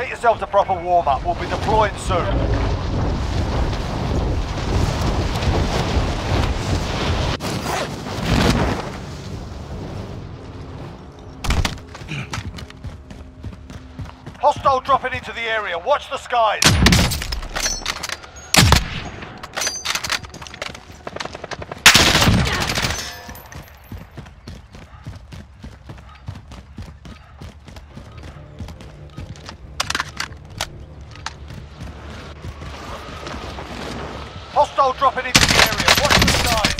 Get yourself to proper warm-up. We'll be deploying soon. Hostile dropping into the area. Watch the skies. Hostile dropping into the area. Watch the skies.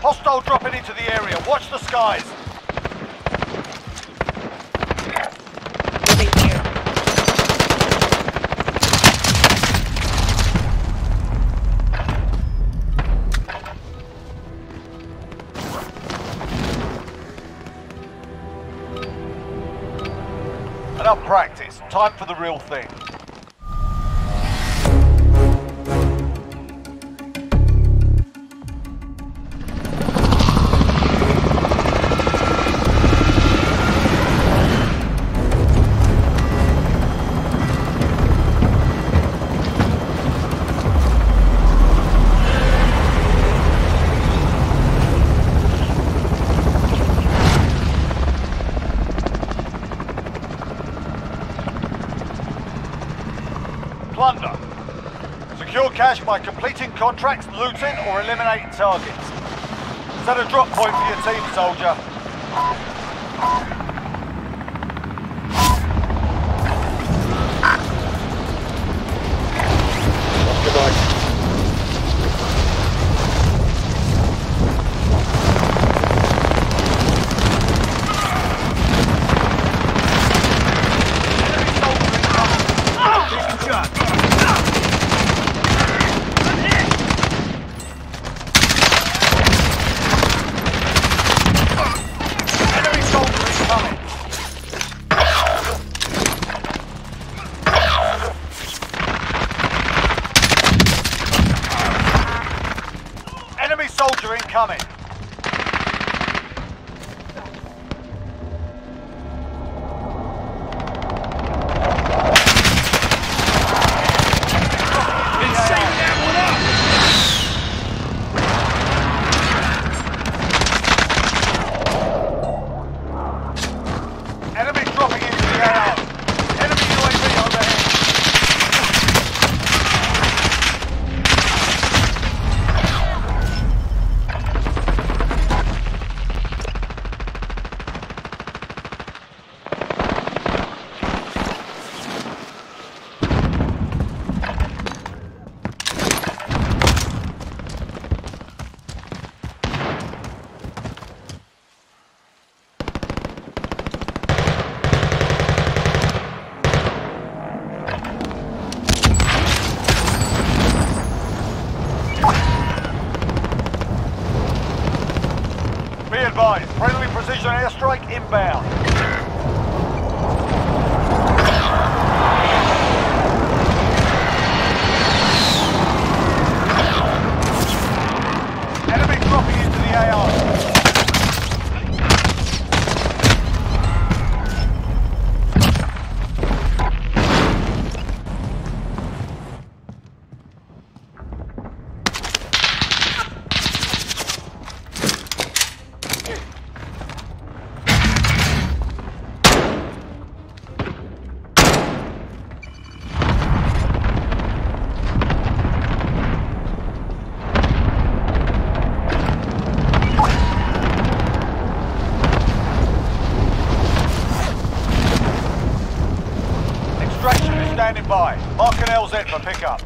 Hostile dropping into the area. Watch the skies. Time for the real thing. Contracts, looting, or eliminating targets. Set a drop point for your team, soldier. Soldier incoming. Be advised, friendly precision airstrike inbound. Enemy dropping into the AO. For pickup.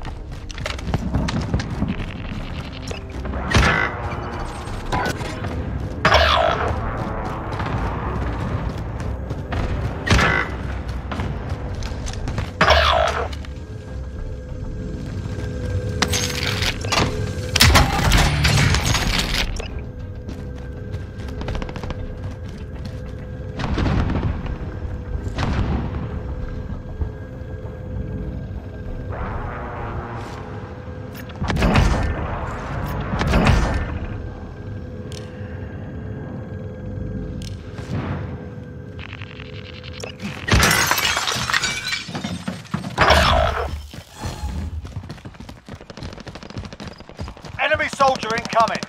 Enemy soldier incoming.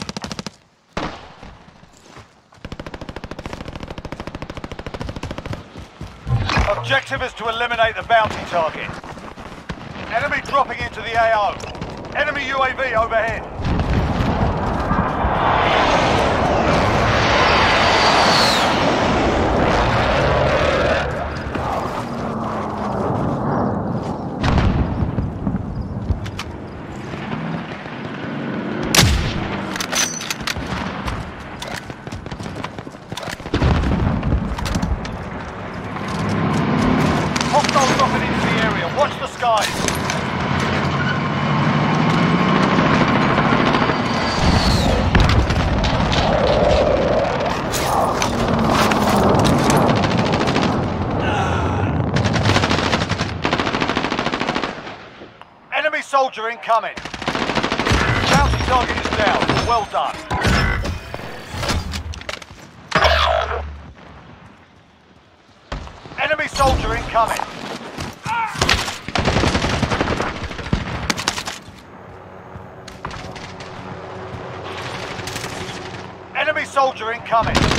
Objective is to eliminate the bounty target. Enemy dropping into the AO. Enemy UAV overhead. Hostile dropping into the area. Watch the skies. Enemy soldier incoming. Bounty target is down. Well done. Enemy soldier incoming. Enemy soldier incoming.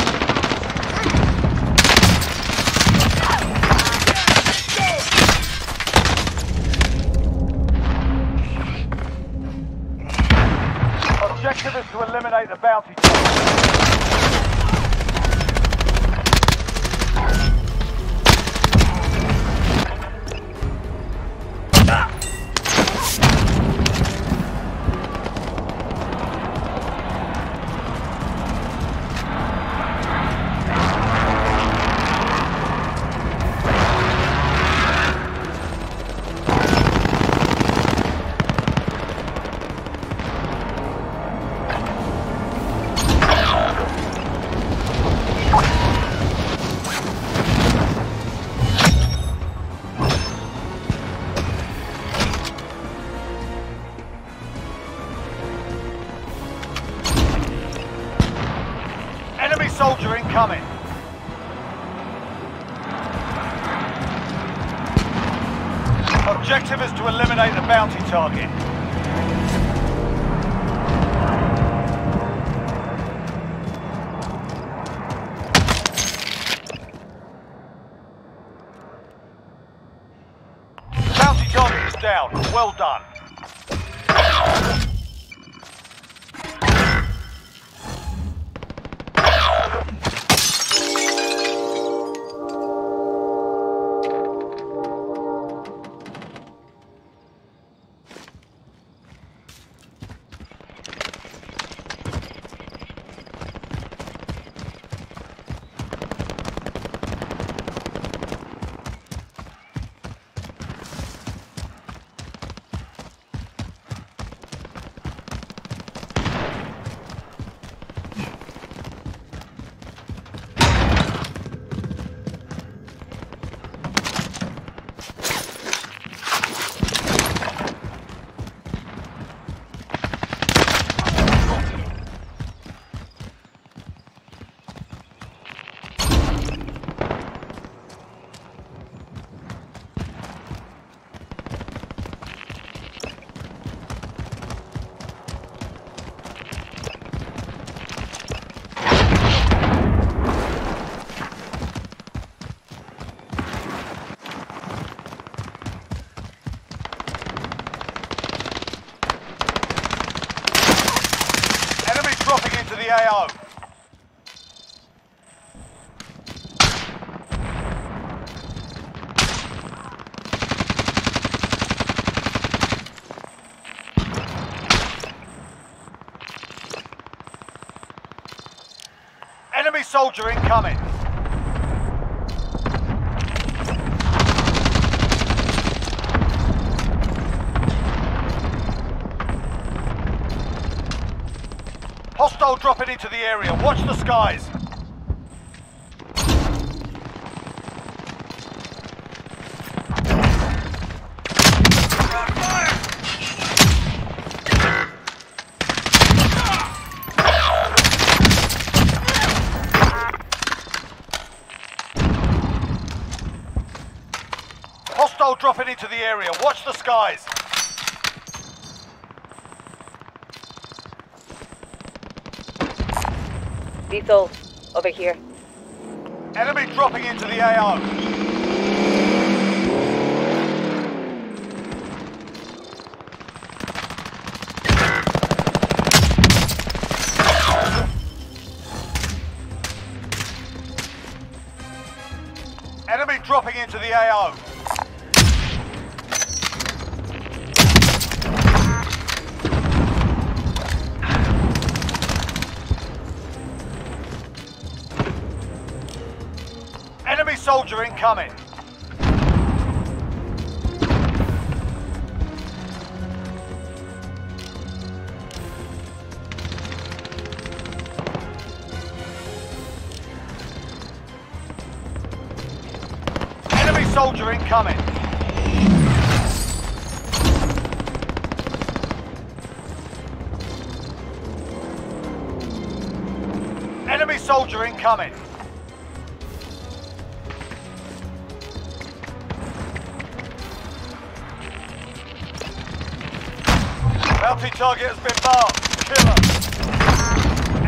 Well done. Enemy dropping into the AO. Enemy soldier incoming. Hostile dropping into the area. Watch the skies. Hostile dropping into the area. Watch the skies. Lethal, over here. Enemy dropping into the AO. soldier incoming. Enemy soldier incoming. Enemy soldier incoming. Bounty target has been marked. Killer.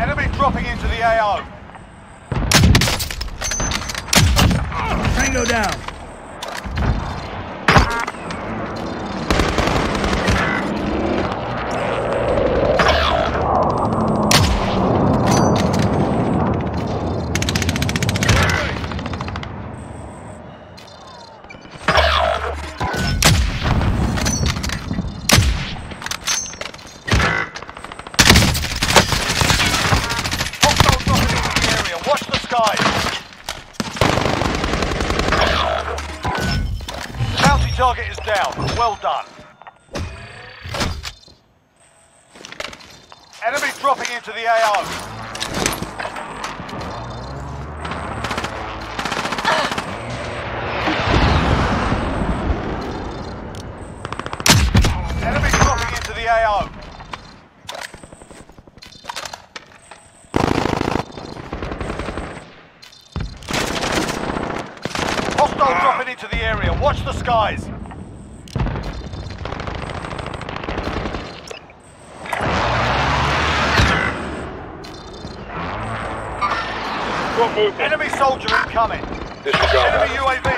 Enemy dropping into the AO. Tango down. skies. Enemy soldier incoming. Disregard Enemy. UAV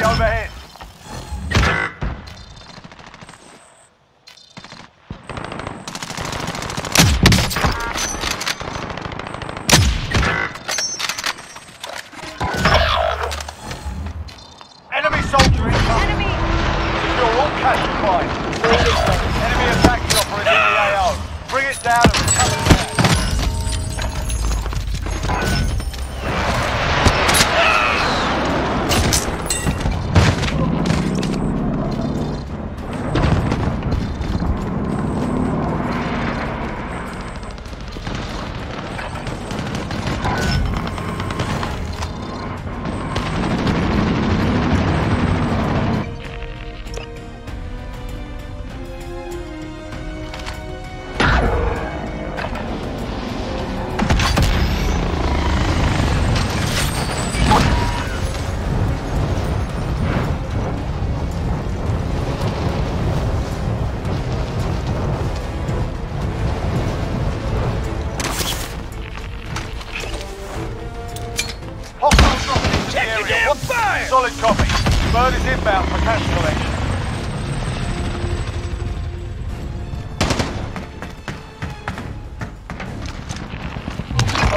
Bird is inbound for cash collection.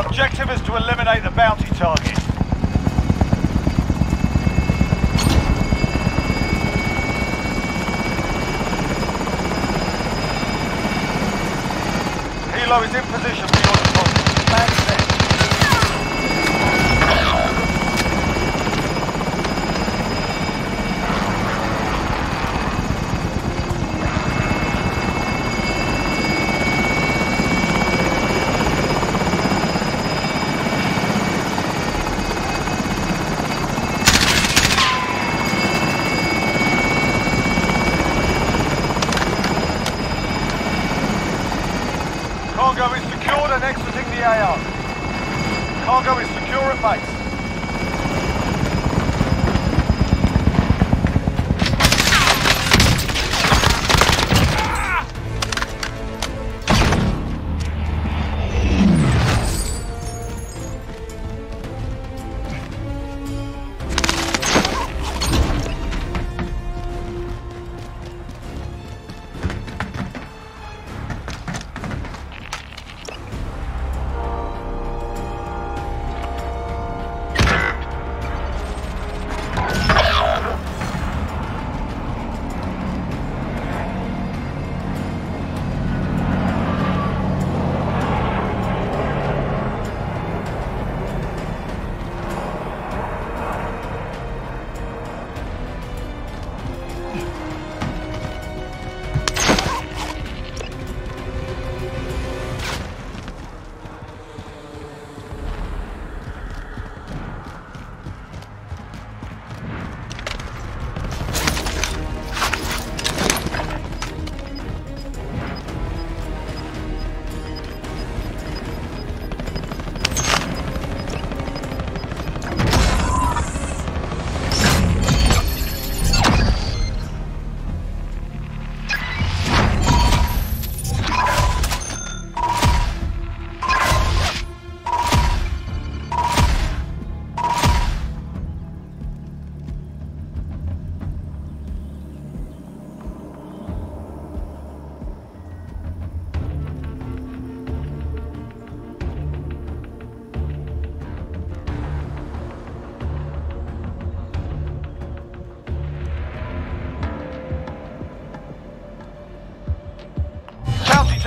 Objective is to eliminate the bounty target. Helo is in position for your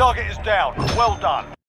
target is down. Well done.